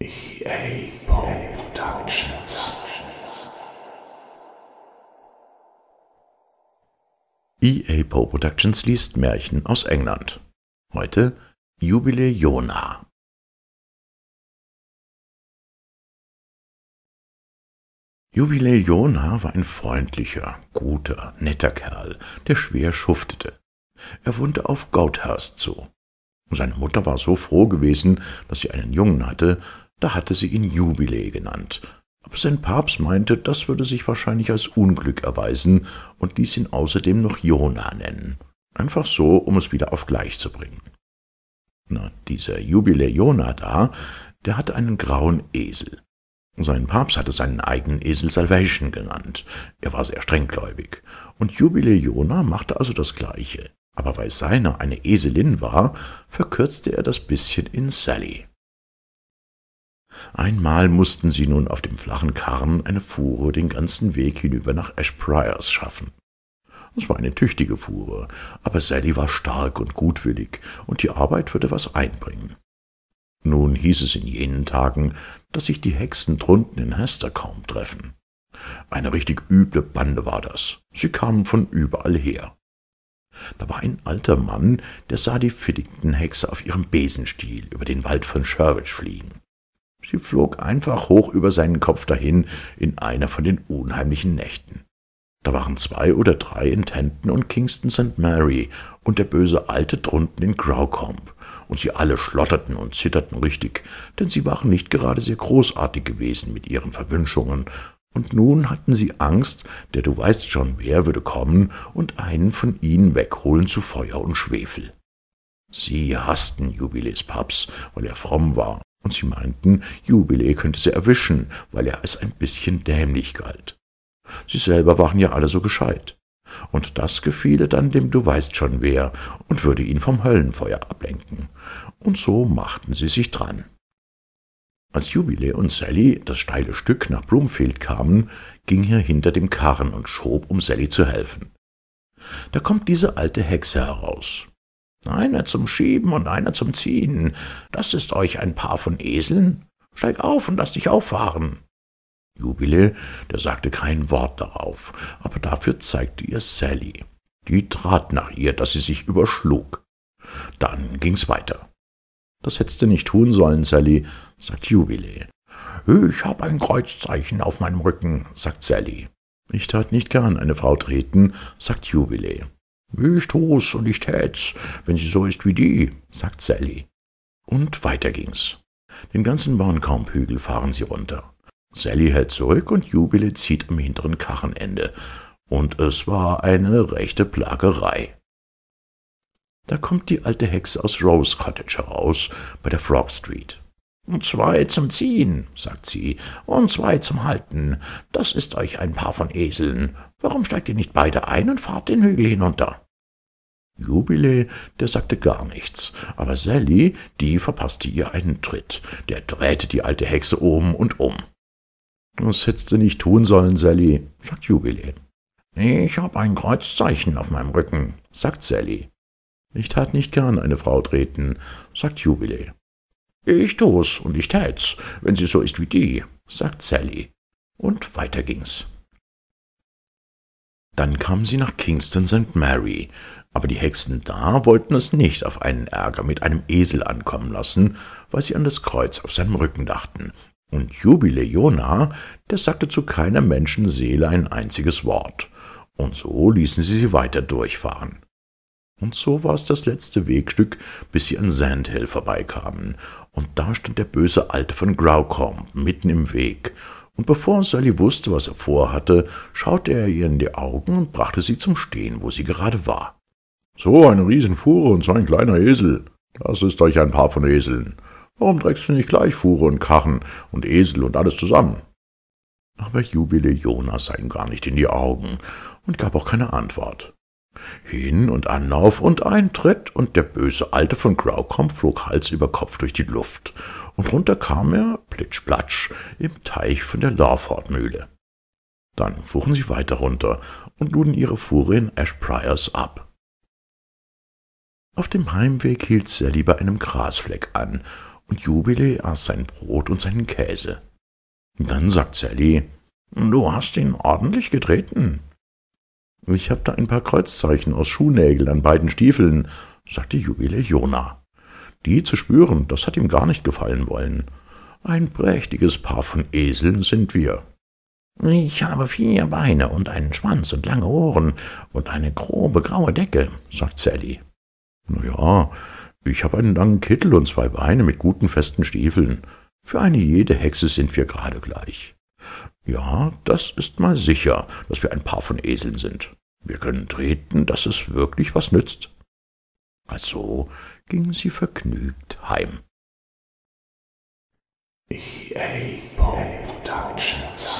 EA Productions. EA Poe Productions liest Märchen aus England. Heute Jubile Jona. Jubile Jona war ein freundlicher, guter, netter Kerl, der schwer schuftete. Er wohnte auf Goathurst zu. Seine Mutter war so froh gewesen, dass sie einen Jungen hatte, da hatte sie ihn Jubile genannt. Aber sein Papst meinte, das würde sich wahrscheinlich als Unglück erweisen und ließ ihn außerdem noch Jona nennen. Einfach so, um es wieder auf gleich zu bringen. Na, dieser Jubile Jona da, der hatte einen grauen Esel. Sein Papst hatte seinen eigenen Esel Salvation genannt. Er war sehr strenggläubig. Und Jubile Jona machte also das Gleiche. Aber weil seiner eine Eselin war, verkürzte er das bisschen in Sally. Einmal mussten sie nun auf dem flachen Karren eine Fuhre den ganzen Weg hinüber nach Ashpriors schaffen. Es war eine tüchtige Fuhre, aber Sally war stark und gutwillig, und die Arbeit würde was einbringen. Nun hieß es in jenen Tagen, dass sich die Hexen drunten in Hester kaum treffen. Eine richtig üble Bande war das. Sie kamen von überall her. Da war ein alter Mann, der sah die fittigten Hexe auf ihrem Besenstiel über den Wald von Sherwich fliegen. Sie flog einfach hoch über seinen Kopf dahin in einer von den unheimlichen Nächten. Da waren zwei oder drei in Tenton und Kingston St. Mary und der böse Alte drunten in Graucombe, und sie alle schlotterten und zitterten richtig, denn sie waren nicht gerade sehr großartig gewesen mit ihren Verwünschungen, und nun hatten sie Angst, der du weißt schon wer würde kommen und einen von ihnen wegholen zu Feuer und Schwefel. Sie hassten Jubiles Paps, weil er fromm war, und sie meinten, Jubile könnte sie erwischen, weil er als ein bisschen dämlich galt. Sie selber waren ja alle so gescheit. Und das gefiele dann dem Du weißt schon wer und würde ihn vom Höllenfeuer ablenken. Und so machten sie sich dran. Als Jubile und Sally das steile Stück nach Broomfield kamen, ging er hinter dem Karren und schob, um Sally zu helfen. Da kommt diese alte Hexe heraus. Einer zum Schieben und einer zum Ziehen. Das ist euch ein Paar von Eseln. Steig auf und lass dich auffahren. Jubile, der sagte kein Wort darauf, aber dafür zeigte ihr Sally. Die trat nach ihr, dass sie sich überschlug. Dann ging's weiter. Das hättest du nicht tun sollen, Sally, sagt Jubile. Ich hab ein Kreuzzeichen auf meinem Rücken, sagt Sally. Ich tat nicht gern eine Frau treten, sagt Jubile. Ich tu's und ich tät's, wenn sie so ist wie die, sagt Sally. Und weiter ging's. Den ganzen Baumkaumhügel fahren sie runter. Sally hält zurück und Jubile zieht am hinteren Karrenende. Und es war eine rechte Plagerei. Da kommt die alte Hexe aus Rose Cottage heraus bei der Frog Street. Zwei zum Ziehen, sagt sie, und zwei zum Halten. Das ist euch ein Paar von Eseln. Warum steigt ihr nicht beide ein und fahrt den Hügel hinunter? Jubile, der sagte gar nichts, aber Sally, die verpasste ihr einen Tritt. Der drehte die alte Hexe um und um. Das hättest du nicht tun sollen, Sally, sagt Jubile. Ich hab ein Kreuzzeichen auf meinem Rücken, sagt Sally. Ich tat nicht gern eine Frau treten, sagt Jubile. Ich tu's und ich tät's, wenn sie so ist wie die, sagt Sally. Und weiter ging's. Dann kamen sie nach Kingston St. Mary, aber die Hexen da wollten es nicht auf einen Ärger mit einem Esel ankommen lassen, weil sie an das Kreuz auf seinem Rücken dachten. Und Jubile Jona, der sagte zu keiner Menschenseele ein einziges Wort. Und so ließen sie sie weiter durchfahren. Und so war es das letzte Wegstück, bis sie an Sandhill vorbeikamen, und da stand der böse Alte von Graucombe mitten im Weg, und bevor Sally wusste, was er vorhatte, schaute er ihr in die Augen und brachte sie zum Stehen, wo sie gerade war. So eine Riesenfuhre und so ein kleiner Esel, das ist euch ein Paar von Eseln. Warum trägst du nicht gleich Fuhre und Karren und Esel und alles zusammen? Aber Jubile Jonas sah ihm gar nicht in die Augen und gab auch keine Antwort. Hin und Anlauf und Eintritt, und der böse Alte von Graucombe flog Hals über Kopf durch die Luft, und runter kam er, plitschplatsch, im Teich von der Lawford-Mühle. Dann fuhren sie weiter runter und luden ihre Fuhre in Ashpriors ab. Auf dem Heimweg hielt Sally bei einem Grasfleck an, und Jubile aß sein Brot und seinen Käse. Dann sagt Sally, Du hast ihn ordentlich getreten. Ich hab da ein paar Kreuzzeichen aus Schuhnägeln an beiden Stiefeln, sagte Jubile Jona. Die zu spüren, das hat ihm gar nicht gefallen wollen. Ein prächtiges Paar von Eseln sind wir. Ich habe vier Beine und einen Schwanz und lange Ohren und eine grobe graue Decke, sagt Sally. Na ja, ich habe einen langen Kittel und zwei Beine mit guten festen Stiefeln. Für eine jede Hexe sind wir gerade gleich. Ja, das ist mal sicher, dass wir ein Paar von Eseln sind. Wir können treten, dass es wirklich was nützt. Also gingen sie vergnügt heim. EA Productions